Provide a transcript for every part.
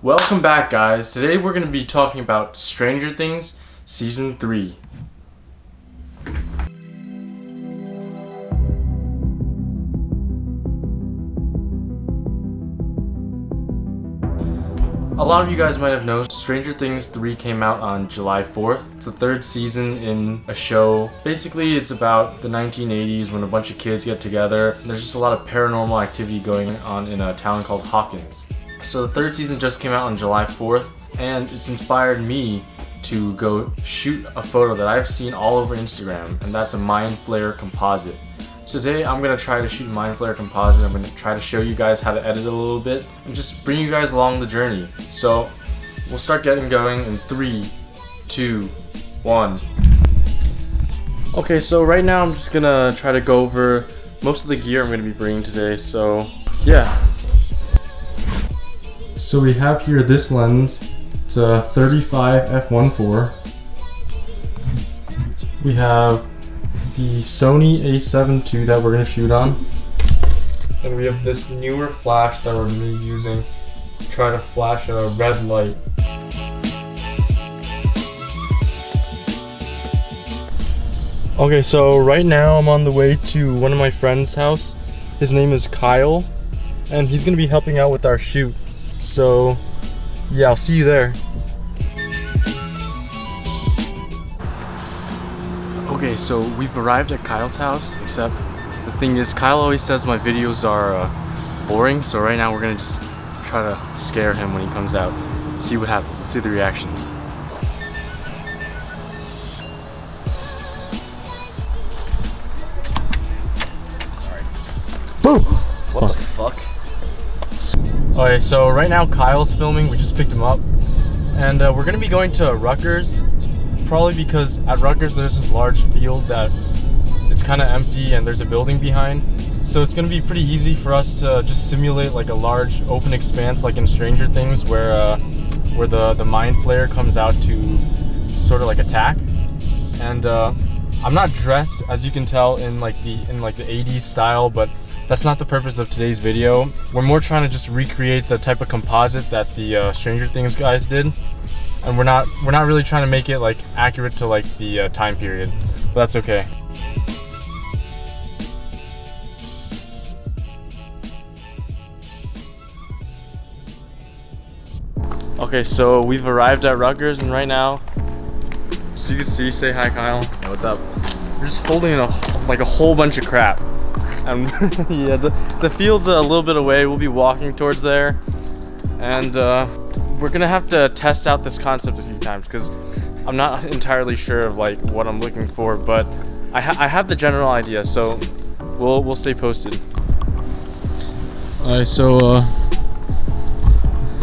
Welcome back, guys. Today we're going to be talking about Stranger Things Season 3. A lot of you guys might have known Stranger Things 3 came out on July 4th. It's the third season in a show. Basically, it's about the 1980s when a bunch of kids get together. There's just a lot of paranormal activity going on in a town called Hawkins. So the third season just came out on July 4th, and it's inspired me to go shoot a photo that I've seen all over Instagram, and that's a Mind Flayer composite. So today I'm to try to shoot Mind Flayer composite. I'm to try to show you guys how to edit a little bit and just bring you guys along the journey. So we'll start getting going in three, two, one. Okay, so right now I'm just to try to go over most of the gear I'm to be bringing today. So yeah. So we have here this lens. It's a 35 f1.4. We have the Sony a7 II that we're going to shoot on. And we have this Neewer flash that we're going to be using to try to flash a red light. Okay, so right now I'm on the way to one of my friend's house. His name is Kyle, and he's going to be helping out with our shoot. So, yeah, I'll see you there. Okay, so we've arrived at Kyle's house, except the thing is Kyle always says my videos are uh, boring, so right now we're gonna just try to scare him when he comes out. See what happens, let's see the reaction. Boom! Okay, so right now Kyle's filming, we just picked him up. And uh, we're gonna be going to Rutgers probably because at Rutgers there's this large field that it's kind of empty and there's a building behind. So it's gonna be pretty easy for us to just simulate like a large open expanse like in Stranger Things where uh, where the, the mind flayer comes out to sort of like attack. And uh, I'm not dressed as you can tell in like the in like the 80s style, but that's not the purpose of today's video. We're more trying to just recreate the type of composite that the uh, Stranger Things guys did. And we're not we're not really trying to make it like accurate to like the uh, time period. But that's okay. Okay so we've arrived at Rutgers and right now so you can see say hi Kyle. Hey, what's up? we're just holding a like a whole bunch of crap and yeah the, the field's a little bit away we'll be walking towards there and uh we're gonna have to test out this concept a few times because I'm not entirely sure of like what I'm looking for, but I, ha I have the general idea, so we'll we'll stay posted. Alright, so uh,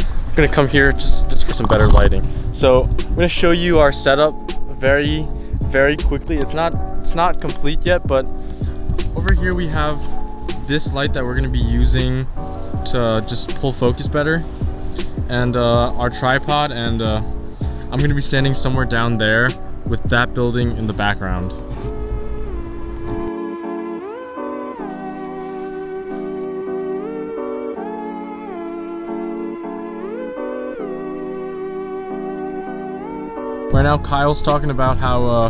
I'm gonna come here just just for some better lighting. So I'm gonna show you our setup very very quickly. It's not it's not complete yet, but over here we have this light that we're gonna be using to just pull focus better and uh, our tripod and uh, I'm gonna be standing somewhere down there with that building in the background. Right now Kyle's talking about how uh,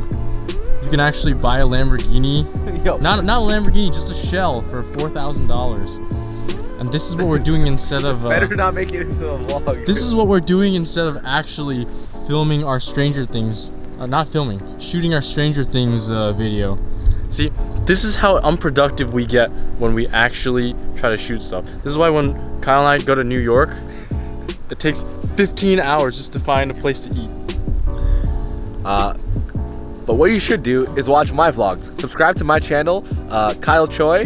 you can actually buy a Lamborghini. Yo. Not, not a Lamborghini, just a shell for $4,000. And this is what we're doing instead of. Uh, Better not make it into a vlog. This is what we're doing instead of actually filming our Stranger Things. Uh, not filming, shooting our Stranger Things uh, video. See, this is how unproductive we get when we actually try to shoot stuff. This is why when Kyle and I go to New York, it takes 15 hours just to find a place to eat. Uh, but what you should do is watch my vlogs. Subscribe to my channel, uh, Kyle Choi.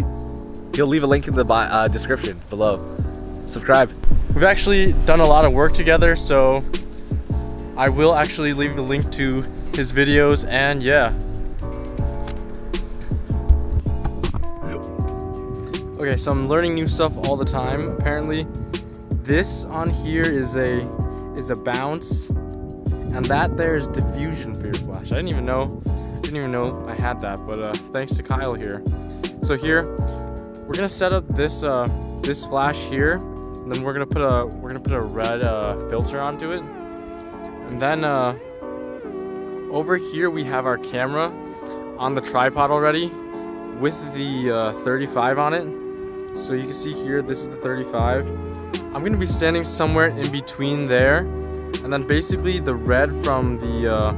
He'll leave a link in the uh, description below. Subscribe. We've actually done a lot of work together, so I will actually leave a link to his videos and yeah. Okay, so I'm learning new stuff all the time. Apparently, this on here is a is a bounce, and that there is diffusion for your flash. I didn't even know, didn't even know I had that, but uh, thanks to Kyle here. So here, we're gonna set up this uh, this flash here, and then we're gonna put a we're gonna put a red uh, filter onto it, and then uh, over here we have our camera on the tripod already with the uh, 35 on it. So you can see here, this is the 35. I'm gonna be standing somewhere in between there, and then basically the red from the uh,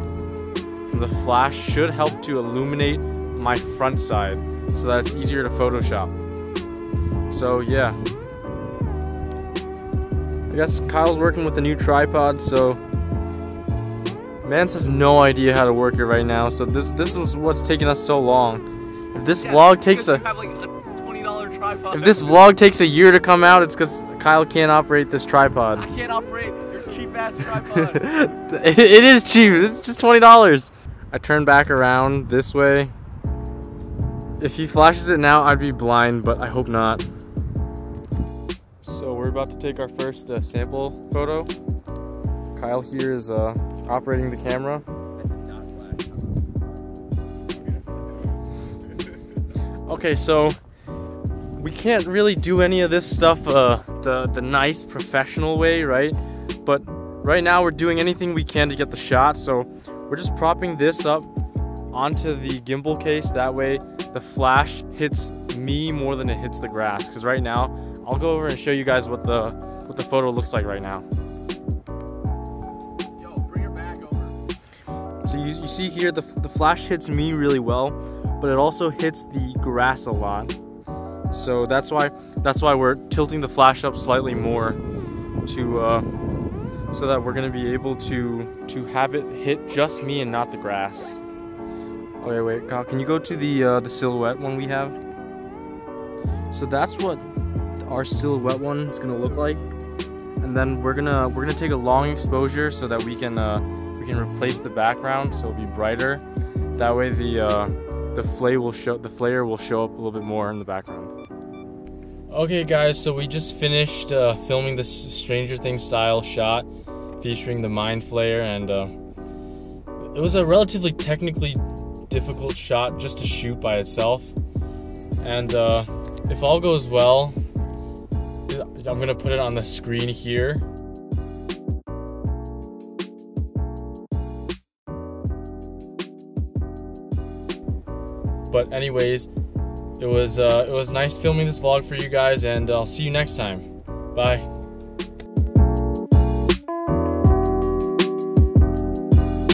from the flash should help to illuminate my front side so that it's easier to Photoshop. So yeah. I guess Kyle's working with a new tripod, so Mance has no idea how to work it right now, so this this is what's taking us so long. If this Yeah, vlog takes a like a if this vlog takes a year to come out, it's because Kyle can't operate this tripod. I can't operate your tripod. it it is cheap. It's just twenty dollars. I turn back around this way. If he flashes it now, I'd be blind, but I hope not. So we're about to take our first uh, sample photo. Kyle here is uh, operating the camera. Okay, so we can't really do any of this stuff uh, the the nice professional way, right? But right now we're doing anything we can to get the shot. So we're just propping this up onto the gimbal case. That way the flash hits me more than it hits the grass. Because right now, I'll go over and show you guys what the what the photo looks like right now. Yo, bring your back over. So you, you see here, the, the flash hits me really well, but it also hits the grass a lot. So that's why that's why we're tilting the flash up slightly more to uh, so that we're gonna be able to to have it hit just me and not the grass. Okay, wait, Kyle, can you go to the uh, the silhouette one we have? So that's what our silhouette one is gonna look like, and then we're gonna we're gonna take a long exposure so that we can uh, we can replace the background so it'll be brighter. That way the uh, the flayer will show the flayer will show up a little bit more in the background. Okay, guys, so we just finished uh, filming this Stranger Things style shot featuring the Mind Flayer, and uh, it was a relatively technically difficult shot just to shoot by itself. And uh, if all goes well, I'm gonna put it on the screen here. But anyways, it was uh, it was nice filming this vlog for you guys, and I'll see you next time. Bye.